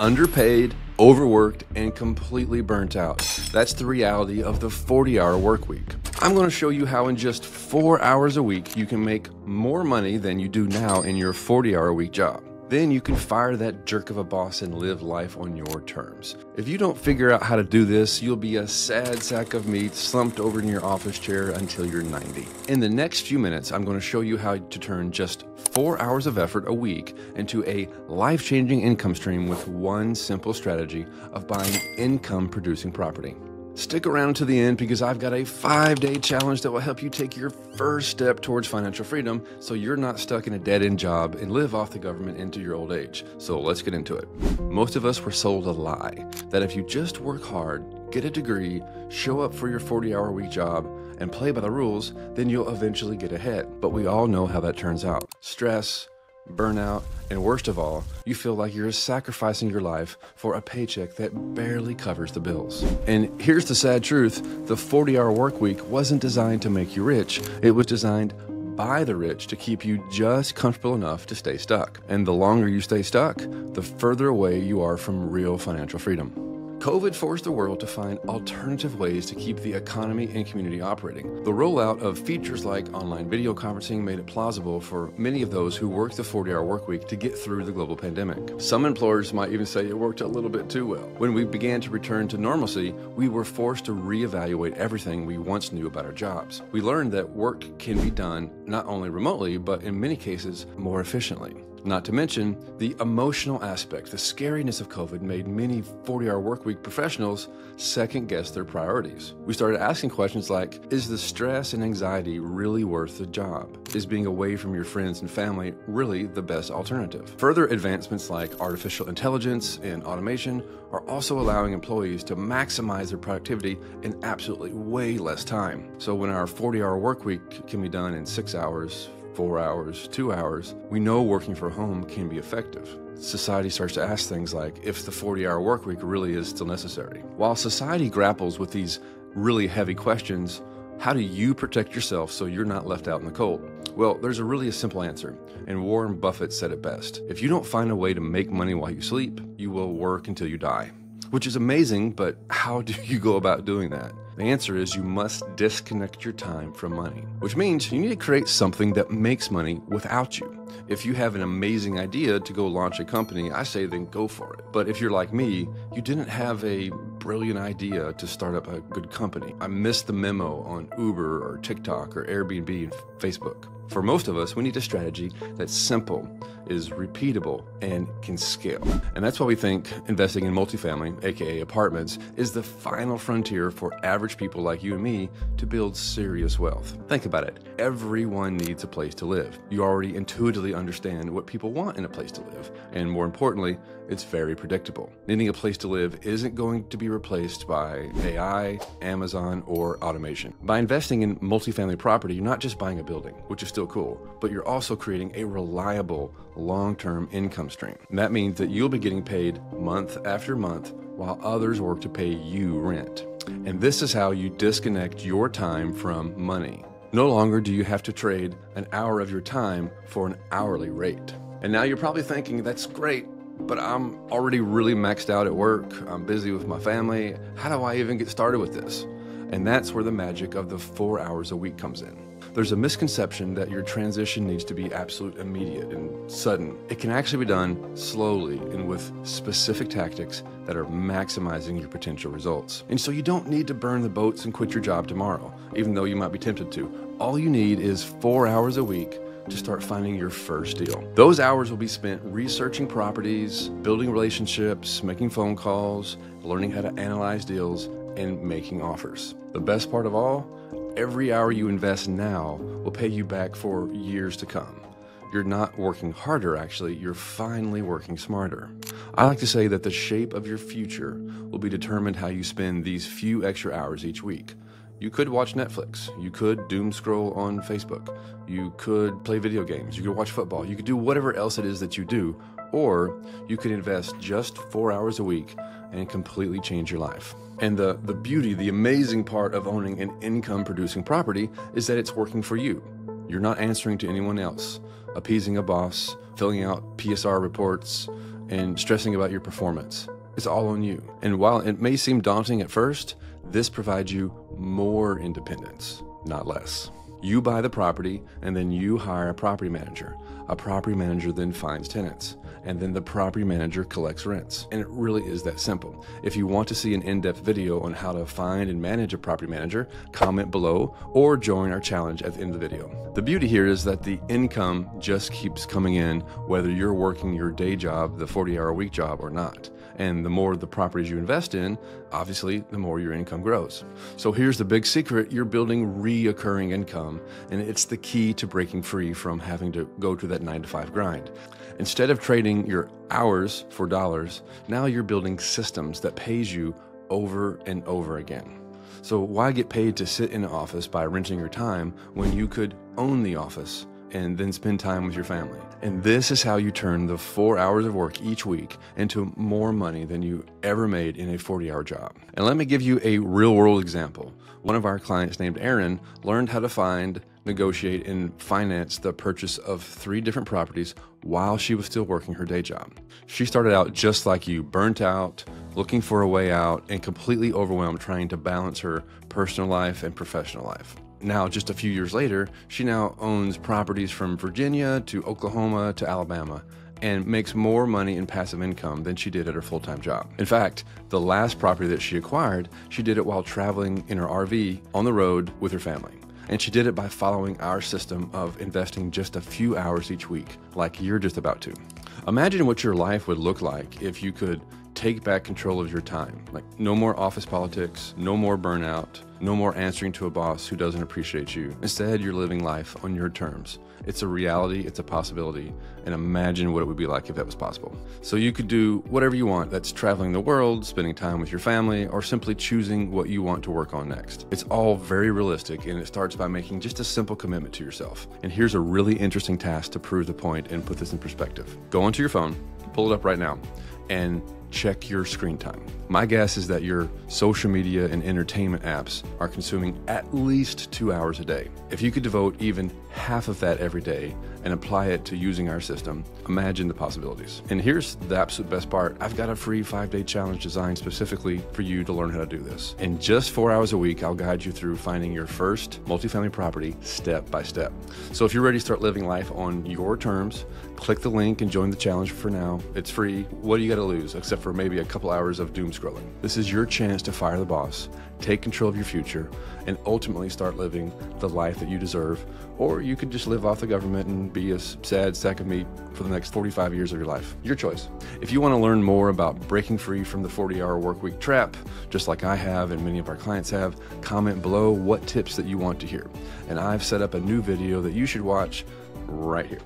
underpaid, overworked, and completely burnt out. That's the reality of the 40 hour work week. I'm going to show you how in just four hours a week you can make more money than you do now in your 40 hour a week job. Then you can fire that jerk of a boss and live life on your terms. If you don't figure out how to do this, you'll be a sad sack of meat slumped over in your office chair until you're 90. In the next few minutes, I'm going to show you how to turn just four hours of effort a week into a life changing income stream with one simple strategy of buying income producing property. Stick around to the end because I've got a five day challenge that will help you take your first step towards financial freedom so you're not stuck in a dead end job and live off the government into your old age. So let's get into it. Most of us were sold a lie that if you just work hard, get a degree, show up for your 40 hour week job, and play by the rules, then you'll eventually get ahead. But we all know how that turns out stress, burnout, and worst of all, you feel like you're sacrificing your life for a paycheck that barely covers the bills. And here's the sad truth the 40 hour work week wasn't designed to make you rich, it was designed by the rich to keep you just comfortable enough to stay stuck. And the longer you stay stuck, the further away you are from real financial freedom. COVID forced the world to find alternative ways to keep the economy and community operating. The rollout of features like online video conferencing made it plausible for many of those who worked the 40 hour workweek to get through the global pandemic. Some employers might even say it worked a little bit too well. When we began to return to normalcy, we were forced to reevaluate everything we once knew about our jobs. We learned that work can be done not only remotely, but in many cases more efficiently. Not to mention, the emotional aspect, the scariness of COVID made many 40 hour workweek professionals second guess their priorities. We started asking questions like Is the stress and anxiety really worth the job? Is being away from your friends and family really the best alternative? Further advancements like artificial intelligence and automation are also allowing employees to maximize their productivity in absolutely way less time. So when our 40 hour workweek can be done in six hours, four hours, two hours, we know working from home can be effective. Society starts to ask things like if the 40 hour work week really is still necessary. While society grapples with these really heavy questions, how do you protect yourself so you're not left out in the cold? Well, there's a really a simple answer, and Warren Buffett said it best. If you don't find a way to make money while you sleep, you will work until you die. Which is amazing, but how do you go about doing that? The answer is you must disconnect your time from money, which means you need to create something that makes money without you. If you have an amazing idea to go launch a company, I say then go for it. But if you're like me, you didn't have a brilliant idea to start up a good company. I missed the memo on Uber or TikTok or Airbnb and Facebook. For most of us, we need a strategy that's simple, is repeatable, and can scale. And that's why we think investing in multifamily, aka apartments, is the final frontier for average people like you and me to build serious wealth. Think about it. Everyone needs a place to live. You already intuitively understand what people want in a place to live. And more importantly, it's very predictable. Needing a place to live isn't going to be replaced by AI, Amazon, or automation. By investing in multifamily property, you're not just buying a building, which is still cool, but you're also creating a reliable, long term income stream. And that means that you'll be getting paid month after month while others work to pay you rent. And this is how you disconnect your time from money. No longer do you have to trade an hour of your time for an hourly rate. And now you're probably thinking, that's great, but I'm already really maxed out at work. I'm busy with my family. How do I even get started with this? And that's where the magic of the four hours a week comes in. There's a misconception that your transition needs to be absolute, immediate, and sudden. It can actually be done slowly and with specific tactics that are maximizing your potential results. And so you don't need to burn the boats and quit your job tomorrow, even though you might be tempted to. All you need is four hours a week to start finding your first deal. Those hours will be spent researching properties, building relationships, making phone calls, learning how to analyze deals, and making offers. The best part of all, every hour you invest now will pay you back for years to come. You're not working harder, actually, you're finally working smarter. I like to say that the shape of your future will be determined how you spend these few extra hours each week. You could watch Netflix. You could doom scroll on Facebook. You could play video games. You could watch football. You could do whatever else it is that you do. Or you could invest just four hours a week and completely change your life. And the, the beauty, the amazing part of owning an income producing property is that it's working for you. You're not answering to anyone else, appeasing a boss, filling out PSR reports, and stressing about your performance. It's all on you. And while it may seem daunting at first, this provides you more independence, not less. You buy the property and then you hire a property manager. A property manager then finds tenants and then the property manager collects rents. And it really is that simple. If you want to see an in-depth video on how to find and manage a property manager, comment below or join our challenge at the end of the video. The beauty here is that the income just keeps coming in whether you're working your day job, the 40 hour week job or not. And the more the properties you invest in, obviously, the more your income grows. So here's the big secret you're building reoccurring income, and it's the key to breaking free from having to go to that nine to five grind. Instead of trading your hours for dollars, now you're building systems that pays you over and over again. So why get paid to sit in an office by renting your time when you could own the office and then spend time with your family? And this is how you turn the four hours of work each week into more money than you ever made in a 40 hour job. And let me give you a real world example. One of our clients named Erin learned how to find negotiate and finance the purchase of three different properties while she was still working her day job. She started out just like you, burnt out, looking for a way out, and completely overwhelmed trying to balance her personal life and professional life. Now, just a few years later, she now owns properties from Virginia to Oklahoma to Alabama and makes more money in passive income than she did at her full time job. In fact, the last property that she acquired, she did it while traveling in her RV on the road with her family. And she did it by following our system of investing just a few hours each week, like you're just about to. Imagine what your life would look like if you could take back control of your time. Like, no more office politics, no more burnout, no more answering to a boss who doesn't appreciate you. Instead, you're living life on your terms. It's a reality, it's a possibility, and imagine what it would be like if that was possible. So you could do whatever you want that's traveling the world, spending time with your family, or simply choosing what you want to work on next. It's all very realistic, and it starts by making just a simple commitment to yourself. And here's a really interesting task to prove the point and put this in perspective. Go onto your phone, pull it up right now, and check your screen time. My guess is that your social media and entertainment apps are consuming at least two hours a day. If you could devote even half of that every day and apply it to using our system, imagine the possibilities. And here's the absolute best part I've got a free five day challenge designed specifically for you to learn how to do this. In just four hours a week, I'll guide you through finding your first multifamily property step by step. So if you're ready to start living life on your terms, click the link and join the challenge for now. It's free. What do you got to lose except for maybe a couple hours of doom scrolling? This is your chance to fire the boss, take control of your future, and ultimately start living the life that you deserve. Or you could just live off the government and be a sad sack of meat for the next 45 years of your life. Your choice. If you want to learn more about breaking free from the 40 hour workweek trap, just like I have and many of our clients have, comment below what tips that you want to hear. And I've set up a new video that you should watch right here.